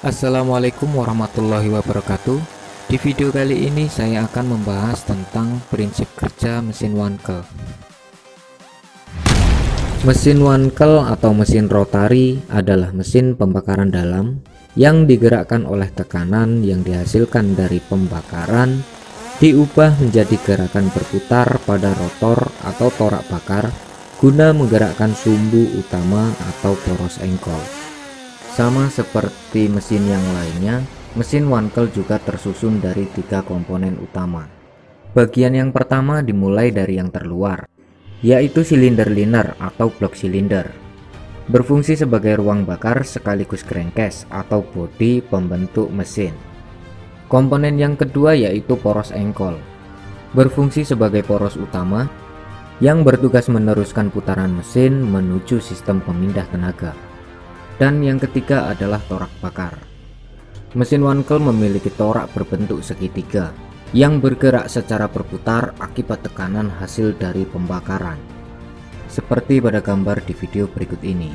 Assalamualaikum warahmatullahi wabarakatuh Di video kali ini saya akan membahas tentang prinsip kerja mesin wankel Mesin wankel atau mesin rotari adalah mesin pembakaran dalam yang digerakkan oleh tekanan yang dihasilkan dari pembakaran diubah menjadi gerakan berputar pada rotor atau torak bakar guna menggerakkan sumbu utama atau poros engkol. Sama seperti mesin yang lainnya, mesin wankel juga tersusun dari tiga komponen utama. Bagian yang pertama dimulai dari yang terluar, yaitu silinder liner atau blok silinder. Berfungsi sebagai ruang bakar sekaligus crankcase atau bodi pembentuk mesin. Komponen yang kedua yaitu poros engkol. Berfungsi sebagai poros utama yang bertugas meneruskan putaran mesin menuju sistem pemindah tenaga. Dan yang ketiga adalah torak bakar. Mesin wankel memiliki torak berbentuk segitiga yang bergerak secara berputar akibat tekanan hasil dari pembakaran. Seperti pada gambar di video berikut ini.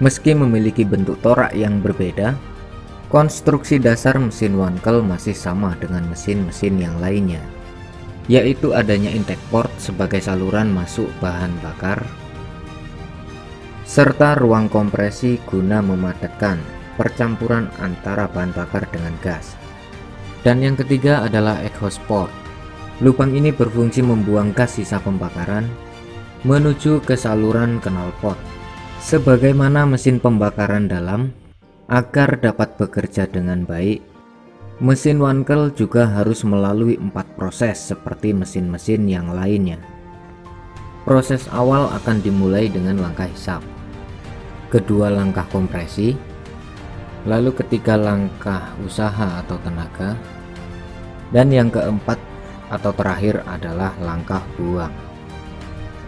Meski memiliki bentuk torak yang berbeda, Konstruksi dasar mesin wankel masih sama dengan mesin-mesin yang lainnya, yaitu adanya intake port sebagai saluran masuk bahan bakar, serta ruang kompresi guna memadatkan percampuran antara bahan bakar dengan gas. Dan yang ketiga adalah exhaust port. Lubang ini berfungsi membuang gas sisa pembakaran menuju ke saluran knalpot. Sebagaimana mesin pembakaran dalam, Agar dapat bekerja dengan baik, mesin wankel juga harus melalui empat proses seperti mesin-mesin yang lainnya. Proses awal akan dimulai dengan langkah hisap, kedua langkah kompresi, lalu ketiga langkah usaha atau tenaga, dan yang keempat atau terakhir adalah langkah buang.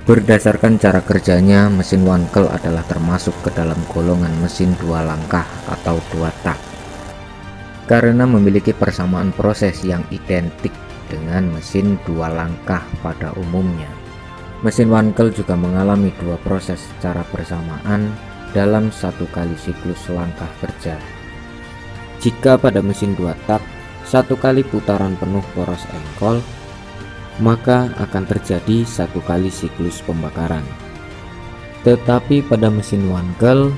Berdasarkan cara kerjanya, mesin wankel adalah termasuk ke dalam golongan mesin dua langkah atau dua tak karena memiliki persamaan proses yang identik dengan mesin dua langkah pada umumnya. Mesin wankel juga mengalami dua proses secara bersamaan dalam satu kali siklus langkah kerja. Jika pada mesin dua tak, satu kali putaran penuh poros engkol maka akan terjadi satu kali siklus pembakaran. Tetapi pada mesin wankel,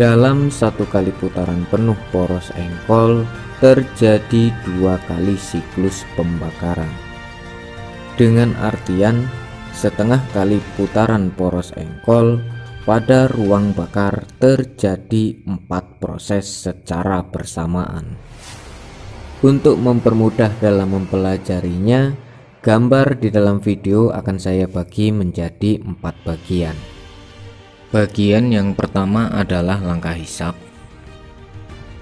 dalam satu kali putaran penuh poros engkol terjadi dua kali siklus pembakaran. Dengan artian setengah kali putaran poros engkol pada ruang bakar terjadi empat proses secara bersamaan. Untuk mempermudah dalam mempelajarinya, gambar di dalam video akan saya bagi menjadi empat bagian. Bagian yang pertama adalah langkah hisap,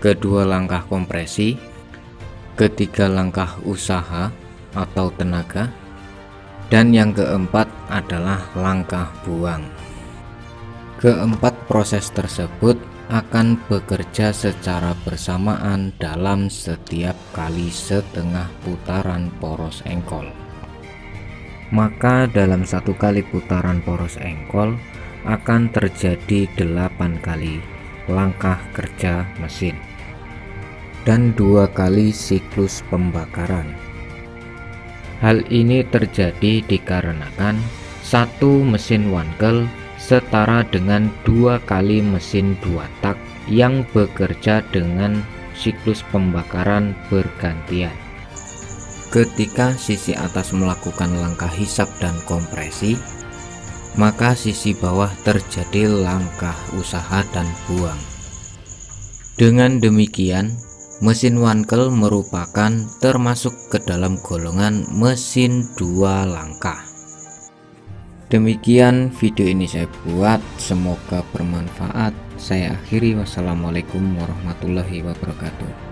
kedua langkah kompresi, ketiga langkah usaha atau tenaga, dan yang keempat adalah langkah buang. Keempat proses tersebut akan bekerja secara bersamaan dalam setiap kali setengah putaran poros engkol. Maka dalam satu kali putaran poros engkol akan terjadi delapan kali langkah kerja mesin dan dua kali siklus pembakaran. Hal ini terjadi dikarenakan satu mesin wankel setara dengan dua kali mesin dua tak yang bekerja dengan siklus pembakaran bergantian. Ketika sisi atas melakukan langkah hisap dan kompresi, maka sisi bawah terjadi langkah usaha dan buang. Dengan demikian, mesin wankel merupakan termasuk ke dalam golongan mesin dua langkah. Demikian video ini saya buat, semoga bermanfaat. Saya akhiri, wassalamualaikum warahmatullahi wabarakatuh.